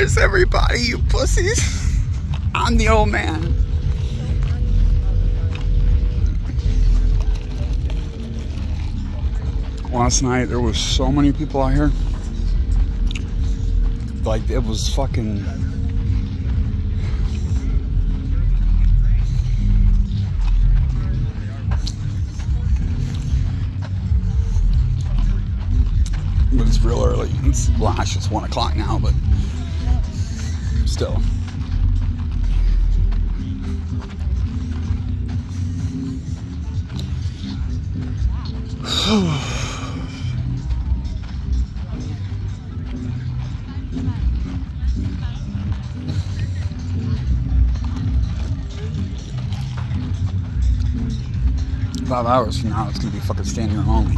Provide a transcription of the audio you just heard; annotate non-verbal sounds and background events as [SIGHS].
is everybody, you pussies? I'm the old man. Last night there was so many people out here. Like it was fucking but it's real early. It's well, it's just one o'clock now, but still. [SIGHS] Five hours from now, it's gonna be fucking standing room only.